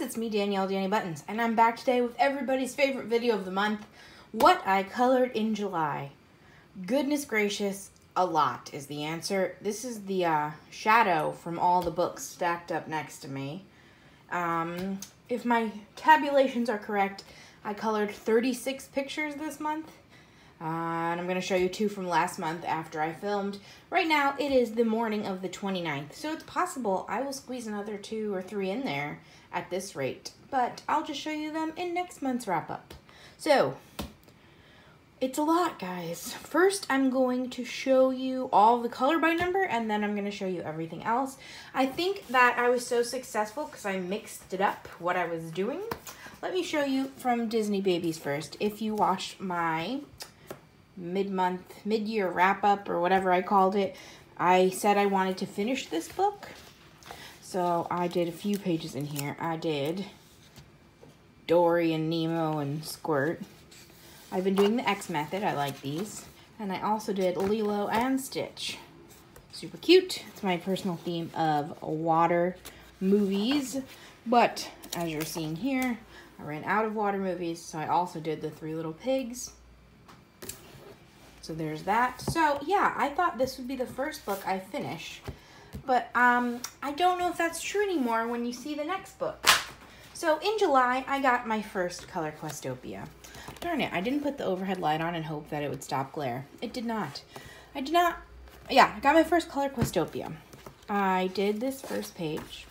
it's me, Danielle Dani Buttons, and I'm back today with everybody's favorite video of the month, what I colored in July. Goodness gracious, a lot is the answer. This is the uh, shadow from all the books stacked up next to me. Um, if my tabulations are correct, I colored 36 pictures this month. Uh, and I'm going to show you two from last month after I filmed. Right now, it is the morning of the 29th, so it's possible I will squeeze another two or three in there at this rate. But I'll just show you them in next month's wrap-up. So, it's a lot, guys. First, I'm going to show you all the color by number, and then I'm going to show you everything else. I think that I was so successful because I mixed it up, what I was doing. Let me show you from Disney Babies first. If you watched my mid-month, mid-year wrap-up or whatever I called it, I said I wanted to finish this book. So I did a few pages in here. I did Dory and Nemo and Squirt. I've been doing the X method. I like these. And I also did Lilo and Stitch. Super cute. It's my personal theme of water movies. But as you're seeing here, I ran out of water movies. So I also did the Three Little Pigs so there's that. So yeah, I thought this would be the first book I finish. But um, I don't know if that's true anymore when you see the next book. So in July, I got my first Color Questopia. Darn it, I didn't put the overhead light on and hope that it would stop glare. It did not. I did not, yeah, I got my first Color Questopia. I did this first page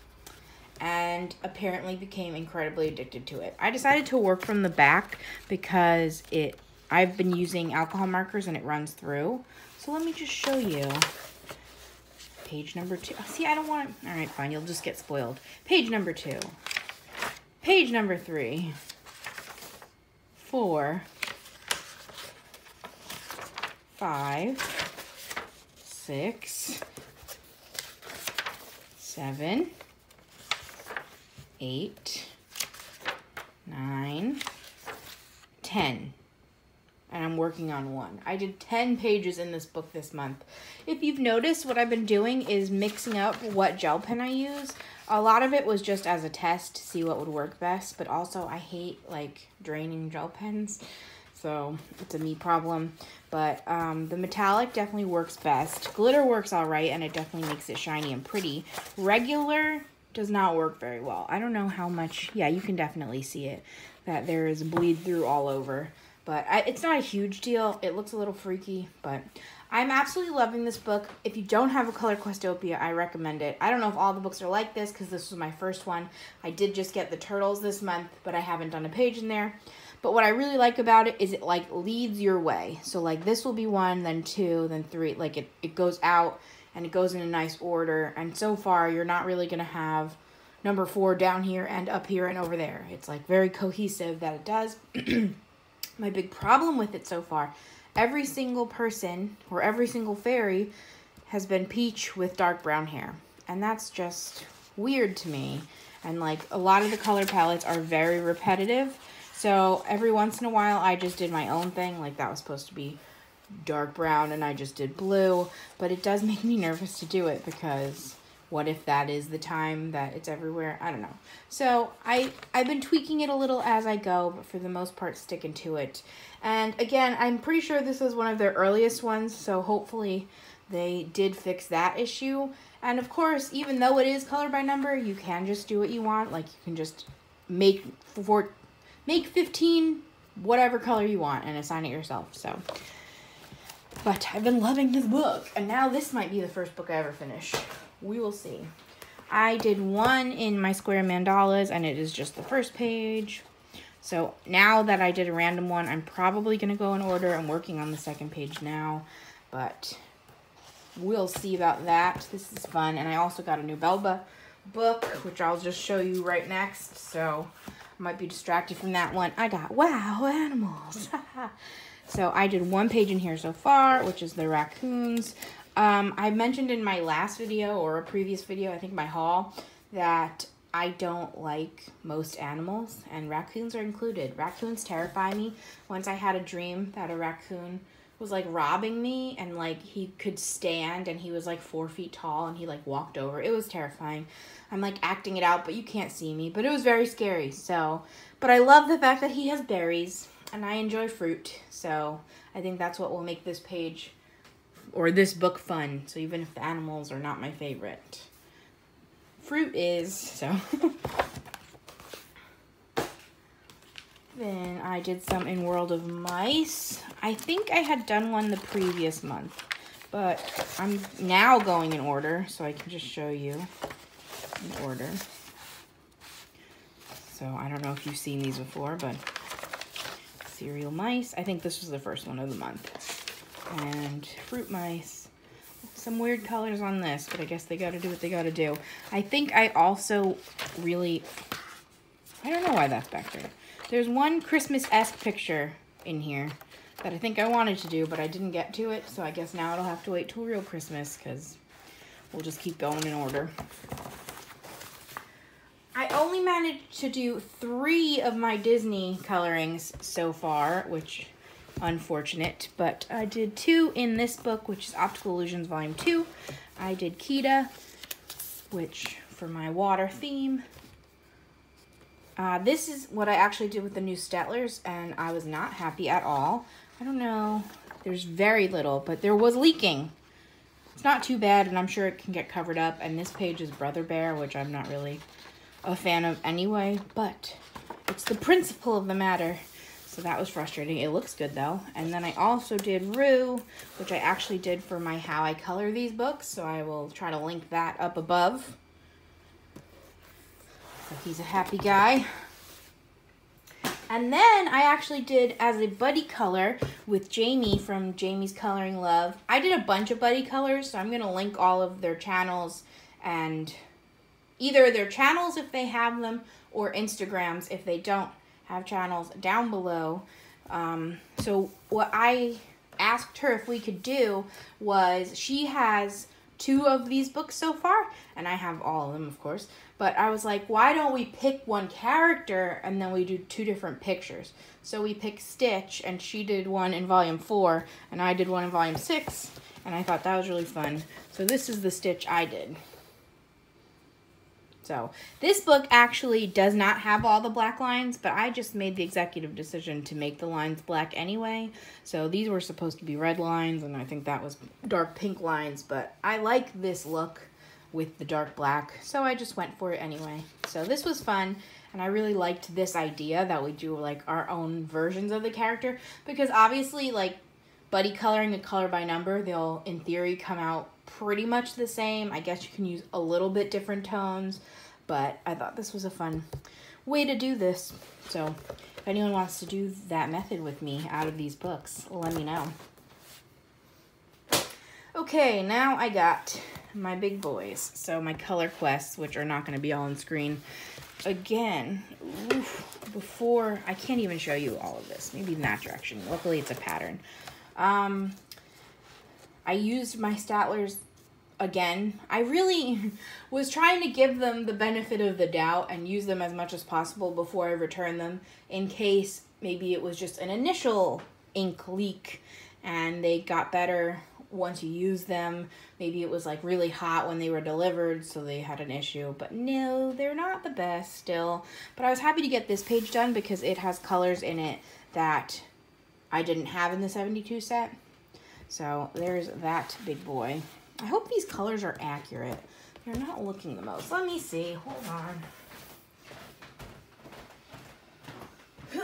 and apparently became incredibly addicted to it. I decided to work from the back because it I've been using alcohol markers and it runs through. So let me just show you. Page number two. Oh, see, I don't want All right, fine. You'll just get spoiled. Page number two. Page number three. Four. Five. Six. Seven. Eight. Nine. Ten and I'm working on one. I did 10 pages in this book this month. If you've noticed, what I've been doing is mixing up what gel pen I use. A lot of it was just as a test to see what would work best, but also I hate like draining gel pens. So it's a me problem. But um, the metallic definitely works best. Glitter works all right, and it definitely makes it shiny and pretty. Regular does not work very well. I don't know how much, yeah, you can definitely see it, that there is bleed through all over. But I, it's not a huge deal. It looks a little freaky, but I'm absolutely loving this book. If you don't have a Color Questopia, I recommend it. I don't know if all the books are like this because this was my first one. I did just get the Turtles this month, but I haven't done a page in there. But what I really like about it is it like leads your way. So like this will be one, then two, then three. Like it, it goes out and it goes in a nice order. And so far, you're not really going to have number four down here and up here and over there. It's like very cohesive that it does. my big problem with it so far. Every single person or every single fairy has been peach with dark brown hair. And that's just weird to me. And like a lot of the color palettes are very repetitive. So every once in a while I just did my own thing. Like that was supposed to be dark brown and I just did blue. But it does make me nervous to do it because what if that is the time that it's everywhere? I don't know. So I, I've been tweaking it a little as I go, but for the most part, sticking to it. And again, I'm pretty sure this is one of their earliest ones, so hopefully they did fix that issue. And of course, even though it is color by number, you can just do what you want. Like you can just make for make 15 whatever color you want and assign it yourself. So, but I've been loving this book, and now this might be the first book I ever finish we will see. I did one in my square mandalas, and it is just the first page. So now that I did a random one, I'm probably going to go in order. I'm working on the second page now, but we'll see about that. This is fun. And I also got a new Belba book, which I'll just show you right next. So I might be distracted from that one. I got Wow Animals. so I did one page in here so far, which is the raccoons. Um, I mentioned in my last video or a previous video, I think my haul, that I don't like most animals, and raccoons are included. Raccoons terrify me. Once I had a dream that a raccoon was like robbing me and like he could stand and he was like four feet tall and he like walked over. It was terrifying. I'm like acting it out, but you can't see me. But it was very scary. So, but I love the fact that he has berries and I enjoy fruit. So I think that's what will make this page or this book fun. So even if the animals are not my favorite, fruit is. So. Then I did some in World of Mice. I think I had done one the previous month, but I'm now going in order, so I can just show you in order. So I don't know if you've seen these before, but cereal mice. I think this was the first one of the month. And fruit mice. Some weird colors on this, but I guess they got to do what they got to do. I think I also really... I don't know why that's back there. There's one Christmas-esque picture in here that I think I wanted to do, but I didn't get to it. So I guess now it'll have to wait till real Christmas because we'll just keep going in order. I only managed to do three of my Disney colorings so far, which unfortunate, but I did two in this book, which is Optical Illusions Volume 2. I did Kida, which for my water theme, uh, this is what I actually did with the new Staedtlers, and I was not happy at all. I don't know. There's very little, but there was leaking. It's not too bad, and I'm sure it can get covered up. And this page is Brother Bear, which I'm not really a fan of anyway, but it's the principle of the matter. So that was frustrating. It looks good, though. And then I also did Roo, which I actually did for my How I Color These books, so I will try to link that up above. So he's a happy guy. And then I actually did as a buddy color with Jamie from Jamie's Coloring Love. I did a bunch of buddy colors, so I'm going to link all of their channels and either their channels if they have them or Instagrams if they don't have channels down below. Um, so what I asked her if we could do was she has two of these books so far, and I have all of them, of course. But I was like, why don't we pick one character and then we do two different pictures? So we picked Stitch, and she did one in volume four, and I did one in volume six, and I thought that was really fun. So this is the Stitch I did. So this book actually does not have all the black lines, but I just made the executive decision to make the lines black anyway. So these were supposed to be red lines, and I think that was dark pink lines, but I like this look with the dark black, so I just went for it anyway. So this was fun, and I really liked this idea that we do like our own versions of the character, because obviously like buddy coloring a color by number, they'll in theory come out pretty much the same. I guess you can use a little bit different tones, but I thought this was a fun way to do this. So if anyone wants to do that method with me out of these books, let me know. Okay, now I got my big boys. So my color quests, which are not going to be all on screen. Again, oof, before, I can't even show you all of this. Maybe in that direction. Luckily, it's a pattern. Um, I used my Staedtlers again. I really was trying to give them the benefit of the doubt and use them as much as possible before I return them in case maybe it was just an initial ink leak and they got better once you use them. Maybe it was like really hot when they were delivered, so they had an issue. But no, they're not the best still. But I was happy to get this page done because it has colors in it that I didn't have in the 72 set. So there's that big boy. I hope these colors are accurate. They're not looking the most. Let me see. Hold on.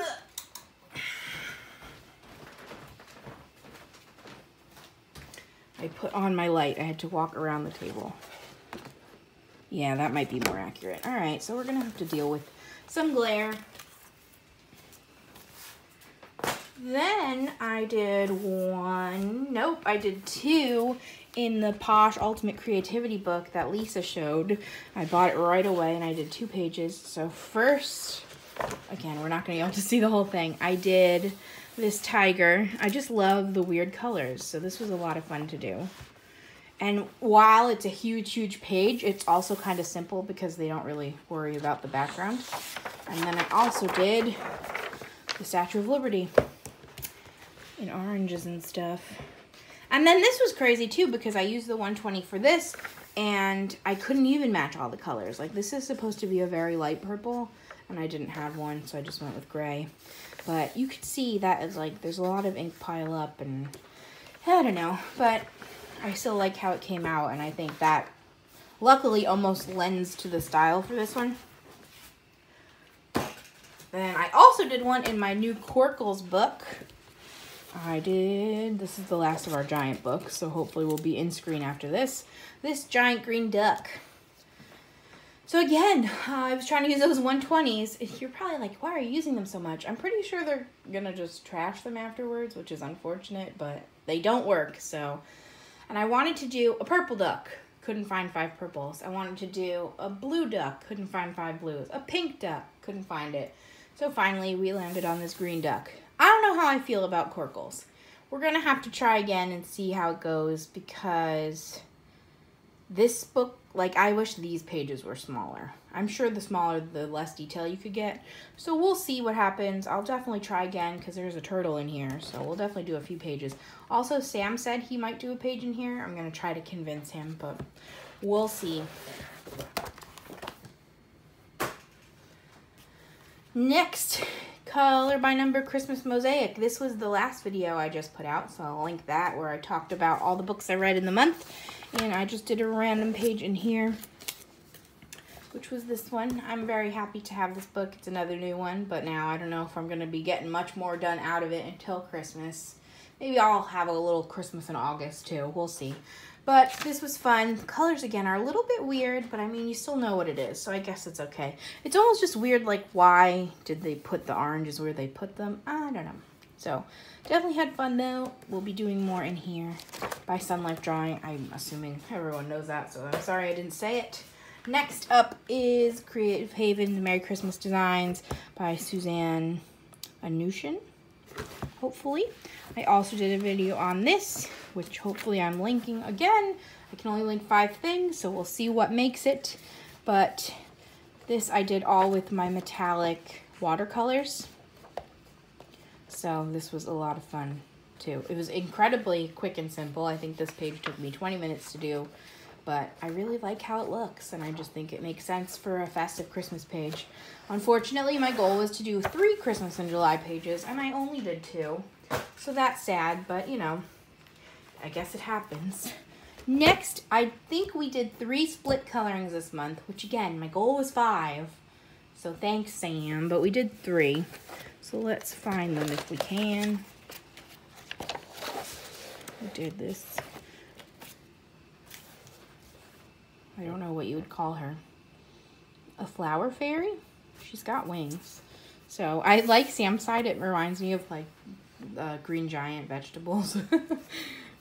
I put on my light. I had to walk around the table. Yeah, that might be more accurate. All right, so we're going to have to deal with some glare. Then I did one, nope, I did two in the Posh Ultimate Creativity book that Lisa showed. I bought it right away and I did two pages. So first, again, we're not going to be able to see the whole thing. I did this tiger. I just love the weird colors, so this was a lot of fun to do. And while it's a huge, huge page, it's also kind of simple because they don't really worry about the background. And then I also did the Statue of Liberty. In oranges and stuff. And then this was crazy too because I used the 120 for this and I couldn't even match all the colors. Like this is supposed to be a very light purple and I didn't have one so I just went with gray. But you can see that is like there's a lot of ink pile up and I don't know. But I still like how it came out and I think that luckily almost lends to the style for this one. Then I also did one in my new Corkles book. I did, this is the last of our giant book, so hopefully we'll be in screen after this. This giant green duck. So again, uh, I was trying to use those 120s. You're probably like, why are you using them so much? I'm pretty sure they're gonna just trash them afterwards, which is unfortunate, but they don't work, so. And I wanted to do a purple duck. Couldn't find five purples. I wanted to do a blue duck. Couldn't find five blues. A pink duck. Couldn't find it. So finally, we landed on this green duck. I don't know how I feel about Corkles. We're going to have to try again and see how it goes because this book, like, I wish these pages were smaller. I'm sure the smaller, the less detail you could get. So we'll see what happens. I'll definitely try again because there's a turtle in here. So we'll definitely do a few pages. Also, Sam said he might do a page in here. I'm going to try to convince him, but we'll see. Next, color by number Christmas mosaic. This was the last video I just put out, so I'll link that where I talked about all the books I read in the month. And I just did a random page in here, which was this one. I'm very happy to have this book. It's another new one, but now I don't know if I'm going to be getting much more done out of it until Christmas. Maybe I'll have a little Christmas in August too. We'll see. But this was fun. The colors, again, are a little bit weird, but I mean, you still know what it is, so I guess it's okay. It's almost just weird, like, why did they put the oranges where they put them? I don't know. So, definitely had fun, though. We'll be doing more in here by Sun Life Drawing. I'm assuming everyone knows that, so I'm sorry I didn't say it. Next up is Creative Haven Merry Christmas Designs by Suzanne Anushin, hopefully. I also did a video on this, which hopefully I'm linking again. I can only link five things, so we'll see what makes it. But this I did all with my metallic watercolors. So this was a lot of fun too. It was incredibly quick and simple. I think this page took me 20 minutes to do, but I really like how it looks and I just think it makes sense for a festive Christmas page. Unfortunately, my goal was to do three Christmas in July pages and I only did two. So that's sad, but you know, I guess it happens. Next, I think we did three split colorings this month, which again, my goal was five. So thanks, Sam, but we did three. So let's find them if we can. We did this. I don't know what you would call her. A flower fairy? She's got wings. So I like Sam's side. It reminds me of like uh, green giant vegetables.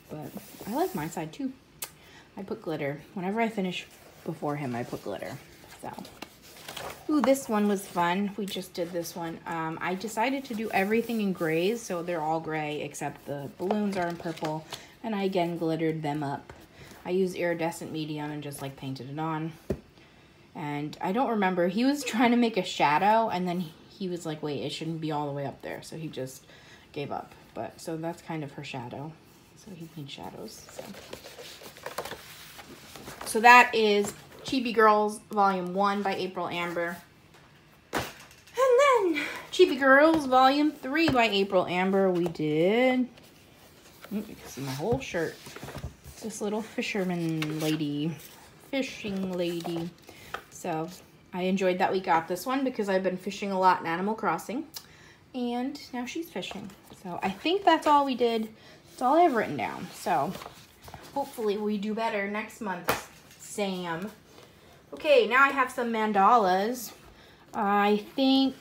but I like my side too. I put glitter. Whenever I finish before him, I put glitter. So, ooh, this one was fun. We just did this one. Um, I decided to do everything in grays, so they're all gray except the balloons are in purple. And I again glittered them up. I used iridescent medium and just like painted it on. And I don't remember, he was trying to make a shadow and then he was like, wait, it shouldn't be all the way up there. So he just gave up. But so that's kind of her shadow. So he made shadows. So, so that is Chibi Girls Volume 1 by April Amber. And then Chibi Girls Volume 3 by April Amber. We did. You can see my whole shirt. This little fisherman lady. Fishing lady. So I enjoyed that we got this one because I've been fishing a lot in Animal Crossing. And now she's fishing. So I think that's all we did. That's all I have written down. So hopefully we do better next month, Sam. Okay, now I have some mandalas. I think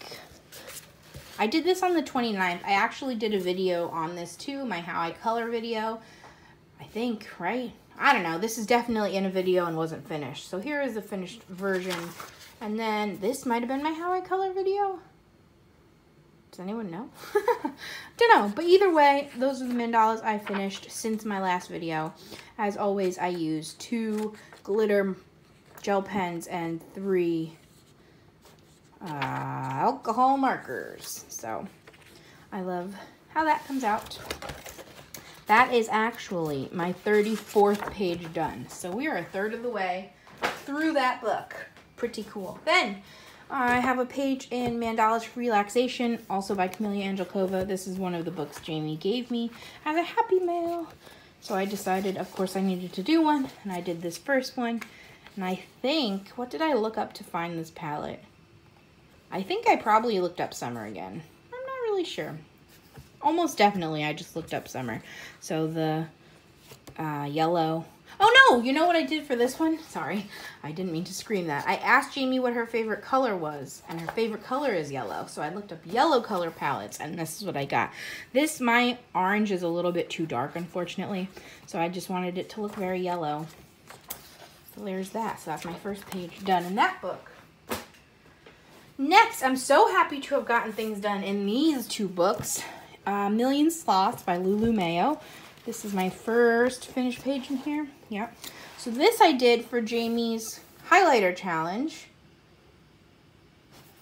I did this on the 29th. I actually did a video on this too, my how I color video. I think, right? I don't know. This is definitely in a video and wasn't finished. So here is the finished version. And then this might have been my how I color video. Does anyone know? Don't know. But either way, those are the mandalas I finished since my last video. As always, I use two glitter gel pens and three uh, alcohol markers. So I love how that comes out. That is actually my 34th page done. So we are a third of the way through that book. Pretty cool. Then I have a page in Mandalas for Relaxation, also by Camelia Angelkova. This is one of the books Jamie gave me as a happy mail. So I decided, of course, I needed to do one, and I did this first one. And I think, what did I look up to find this palette? I think I probably looked up summer again. I'm not really sure. Almost definitely, I just looked up summer. So the uh, yellow. Oh no, you know what I did for this one? Sorry, I didn't mean to scream that. I asked Jamie what her favorite color was, and her favorite color is yellow. So I looked up yellow color palettes, and this is what I got. This, my orange is a little bit too dark, unfortunately. So I just wanted it to look very yellow. So there's that. So that's my first page done in that book. Next, I'm so happy to have gotten things done in these two books. Uh, Million Sloths by Lulu Mayo. This is my first finished page in here. Yep. So this I did for Jamie's highlighter challenge.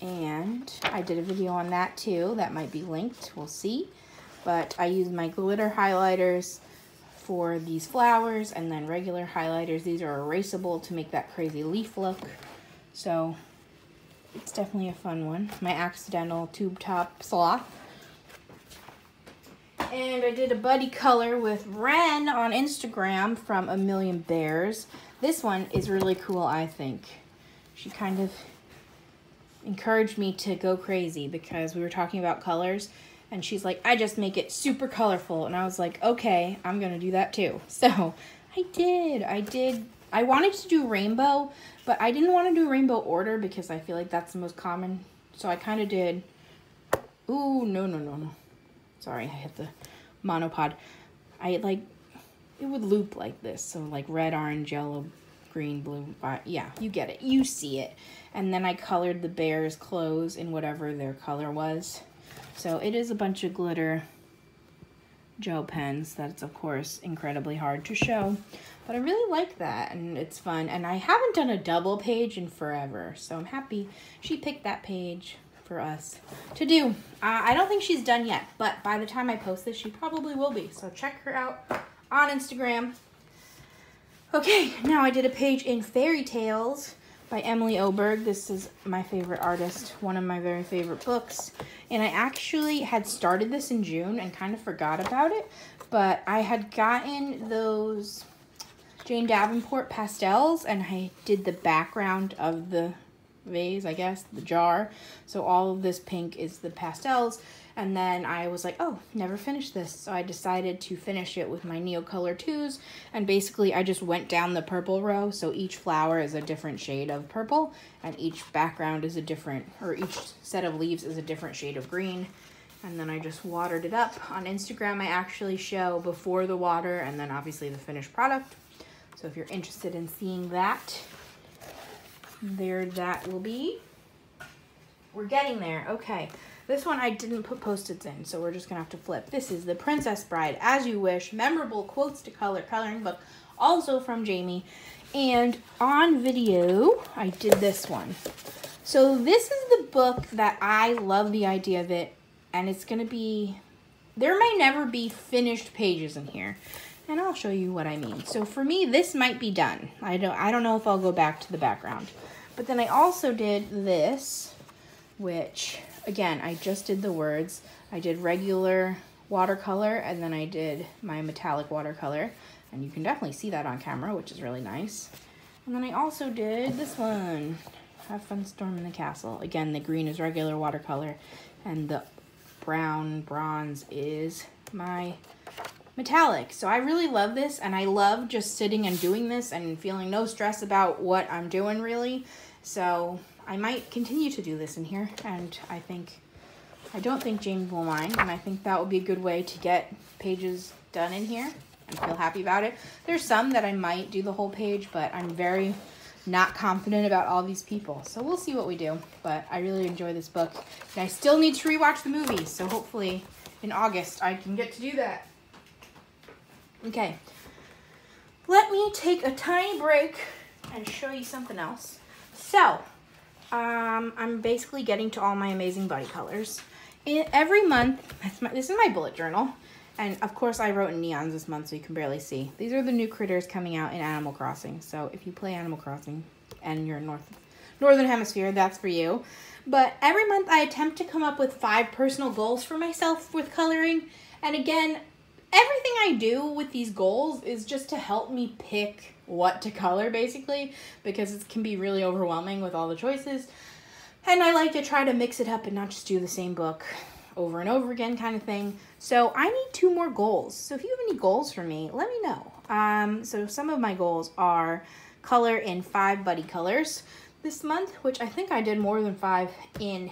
And I did a video on that too. That might be linked. We'll see. But I used my glitter highlighters for these flowers and then regular highlighters. These are erasable to make that crazy leaf look. So it's definitely a fun one. My accidental tube top sloth. And I did a buddy color with Wrenn on Instagram from A Million Bears. This one is really cool, I think. She kind of encouraged me to go crazy because we were talking about colors and she's like, I just make it super colorful. And I was like, okay, I'm going to do that too. So I did. I did. I wanted to do rainbow, but I didn't want to do rainbow order because I feel like that's the most common. So I kind of did. Ooh, no, no, no, no. Sorry, I hit the monopod. I like, it would loop like this. So like red, orange, yellow, green, blue. Yeah, you get it. You see it. And then I colored the bear's clothes in whatever their color was. So it is a bunch of glitter gel pens. That's, of course, incredibly hard to show. But I really like that, and it's fun. And I haven't done a double page in forever, so I'm happy she picked that page for us to do. Uh, I don't think she's done yet, but by the time I post this, she probably will be. So check her out on Instagram. Okay, now I did a page in Fairy Tales by Emily Oberg. This is my favorite artist, one of my very favorite books. And I actually had started this in June and kind of forgot about it, but I had gotten those Jane Davenport pastels and I did the background of the vase, I guess, the jar. So all of this pink is the pastels. And then I was like, oh, never finished this. So I decided to finish it with my Neocolor 2s. And basically, I just went down the purple row. So each flower is a different shade of purple. And each background is a different, or each set of leaves is a different shade of green. And then I just watered it up. On Instagram, I actually show before the water and then obviously the finished product. So if you're interested in seeing that, there that will be. We're getting there. Okay. This one I didn't put post-its in, so we're just going to have to flip. This is The Princess Bride, As You Wish, Memorable Quotes to Color Coloring Book, also from Jamie. And on video, I did this one. So this is the book that I love the idea of it, and it's going to be, there may never be finished pages in here and I'll show you what I mean. So for me, this might be done. I don't, I don't know if I'll go back to the background. But then I also did this, which, again, I just did the words. I did regular watercolor, and then I did my metallic watercolor. And you can definitely see that on camera, which is really nice. And then I also did this one, Have Fun Storming the Castle. Again, the green is regular watercolor, and the brown bronze is my metallic. So I really love this and I love just sitting and doing this and feeling no stress about what I'm doing really. So I might continue to do this in here and I think, I don't think James will mind and I think that would be a good way to get pages done in here and feel happy about it. There's some that I might do the whole page, but I'm very not confident about all these people. So we'll see what we do, but I really enjoy this book. And I still need to rewatch the movie, so hopefully in August I can get to do that. Okay, let me take a tiny break and show you something else. So, um, I'm basically getting to all my amazing buddy colors. in, every month, my, this is my bullet journal. And of course, I wrote in neons this month, so you can barely see. These are the new critters coming out in Animal Crossing. So if you play Animal Crossing and you're in North Northern Hemisphere, that's for you. But every month, I attempt to come up with five personal goals for myself with coloring. And again, everything I do with these goals is just to help me pick what to color, basically, because it can be really overwhelming with all the choices. And I like to try to mix it up and not just do the same book over and over again kind of thing. So I need two more goals. So if you have any goals for me, let me know. Um, so some of my goals are color in five buddy colors this month, which I think I did more than five in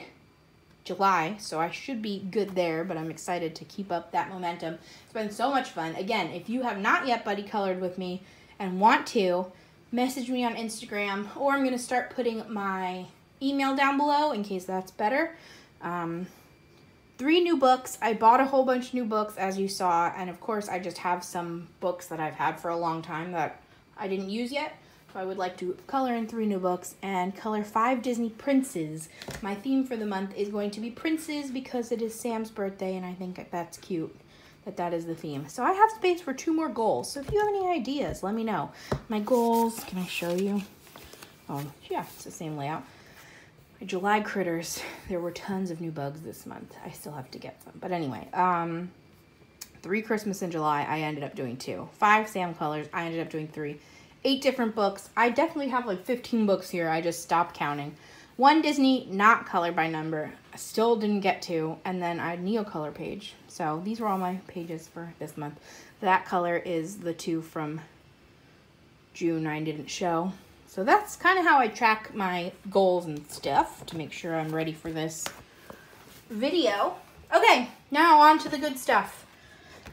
July, so I should be good there, but I'm excited to keep up that momentum. It's been so much fun. Again, if you have not yet buddy colored with me and want to, message me on Instagram, or I'm going to start putting my email down below in case that's better. Um, three new books. I bought a whole bunch of new books, as you saw, and of course, I just have some books that I've had for a long time that I didn't use yet. I would like to color in three new books and color five Disney princes. My theme for the month is going to be princes because it is Sam's birthday, and I think that's cute that that is the theme. So I have space for two more goals. So if you have any ideas, let me know. My goals, can I show you? Oh, yeah, it's the same layout. July critters, there were tons of new bugs this month. I still have to get some. But anyway, um, three Christmas in July, I ended up doing two. Five Sam colors, I ended up doing three. Eight different books. I definitely have like 15 books here. I just stopped counting. One Disney, not color by number. I still didn't get to. And then I had Neo color page. So these were all my pages for this month. That color is the two from June I didn't show. So that's kind of how I track my goals and stuff to make sure I'm ready for this video. Okay, now on to the good stuff.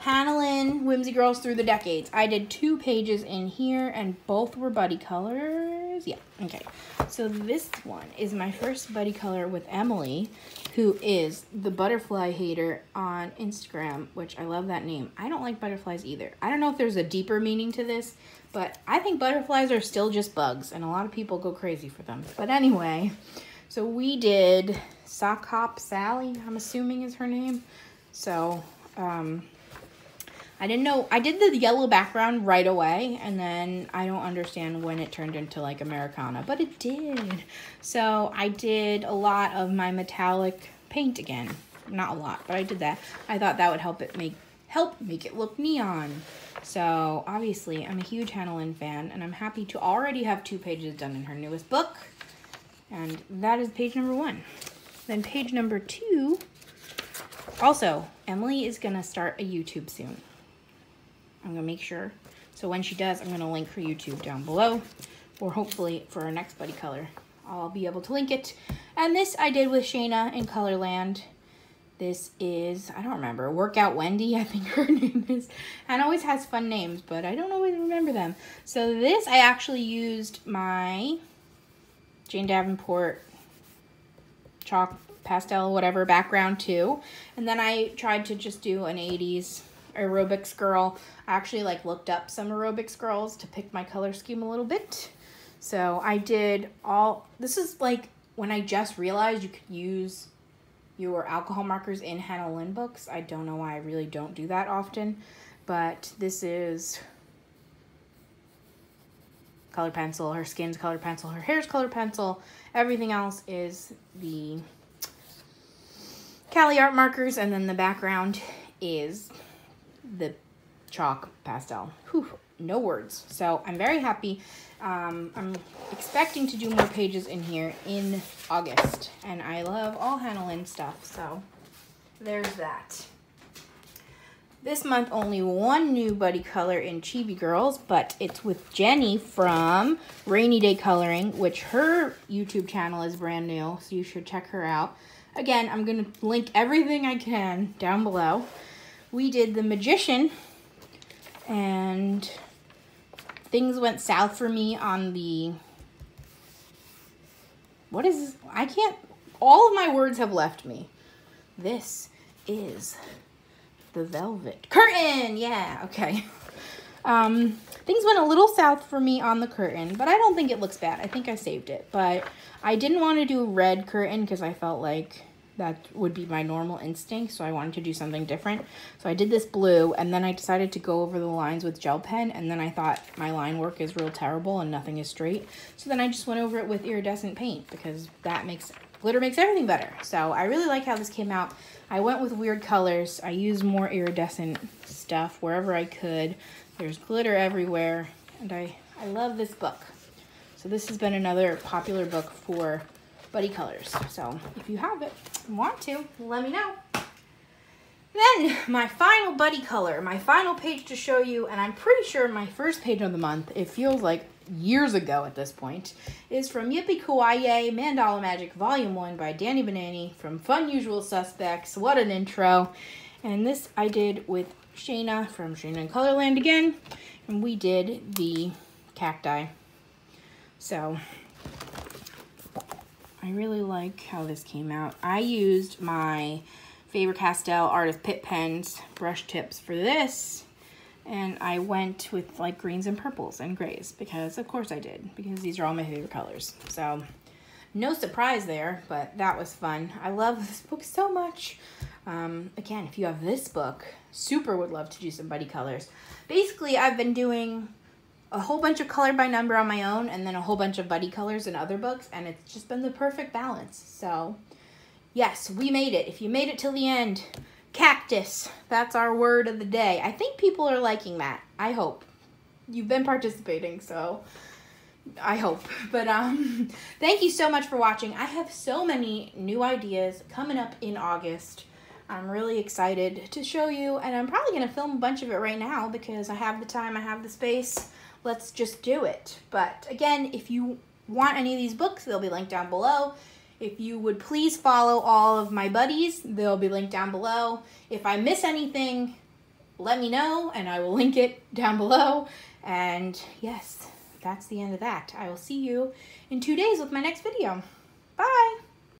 Lynn, Whimsy Girls Through the Decades. I did two pages in here and both were buddy colors. Yeah, okay. So this one is my first buddy color with Emily, who is the butterfly hater on Instagram, which I love that name. I don't like butterflies either. I don't know if there's a deeper meaning to this, but I think butterflies are still just bugs, and a lot of people go crazy for them. But anyway, so we did Sock Hop Sally, I'm assuming is her name. So, um, I didn't know, I did the yellow background right away, and then I don't understand when it turned into like Americana, but it did. So I did a lot of my metallic paint again. Not a lot, but I did that. I thought that would help it make help make it look neon. So obviously I'm a huge Hannah Lynn fan and I'm happy to already have two pages done in her newest book. And that is page number one. Then page number two, also, Emily is gonna start a YouTube soon. I'm gonna make sure. So when she does, I'm gonna link her YouTube down below, or hopefully for our next buddy color, I'll be able to link it. And this I did with Shaina in Colorland. This is, I don't remember, Workout Wendy, I think her name is. And always has fun names, but I don't always remember them. So this, I actually used my Jane Davenport chalk pastel whatever background too. And then I tried to just do an 80s aerobics girl. I actually like looked up some aerobics girls to pick my color scheme a little bit. So I did all, this is like when I just realized you could use your alcohol markers in Hannah Lynn books. I don't know why I really don't do that often, but this is color pencil, her skin's color pencil, her hair's color pencil. Everything else is the Caliart markers, and then the background is the chalk pastel. Whew, no words. So I'm very happy. Um, I'm expecting to do more pages in here in August. And I love all Hannah stuff. So there's that. This month, only one new buddy color in Chibi Girls, but it's with Jenny from Rainy Day Coloring, which her YouTube channel is brand new, so you should check her out. Again, I'm going to link everything I can down below. We did The Magician, and things went south for me on the what is I can't all of my words have left me. This is the velvet curtain. Yeah, okay. Um, things went a little south for me on the curtain, but I don't think it looks bad. I think I saved it, but I didn't want to do a red curtain because I felt like That would be my normal instinct, so I wanted to do something different. So I did this blue, and then I decided to go over the lines with gel pen, and then I thought my line work is real terrible and nothing is straight. So then I just went over it with iridescent paint because that makes glitter makes everything better. So I really like how this came out. I went with weird colors. I used more iridescent stuff wherever I could. There's glitter everywhere, and I, I love this book. So this has been another popular book for Buddy Colors. So if you have it, want to, let me know. Then my final buddy color, my final page to show you, and I'm pretty sure my first page of the month, it feels like years ago at this point, is from Yippee Kawaii Mandala Magic Volume 1 by Danny Banani from Fun Usual Suspects. What an intro. And this I did with Shaina from Shaina and Colorland again, and we did the cacti. So I really like how this came out. I used my Faber-Castell Artist Pitt Pens brush tips for this. And I went with like greens and purples and grays because of course I did because these are all my favorite colors. So no surprise there, but that was fun. I love this book so much. Um, again, if you have this book, super would love to do some buddy colors. Basically, I've been doing a whole bunch of color by number on my own and then a whole bunch of buddy colors in other books and it's just been the perfect balance. So yes, we made it. If you made it till the end, cactus, that's our word of the day. I think people are liking that. I hope. You've been participating, so I hope. But um, thank you so much for watching. I have so many new ideas coming up in August. I'm really excited to show you, and I'm probably going to film a bunch of it right now because I have the time, I have the space let's just do it. But again, if you want any of these books, they'll be linked down below. If you would please follow all of my buddies, they'll be linked down below. If I miss anything, let me know and I will link it down below. And yes, that's the end of that. I will see you in two days with my next video. Bye!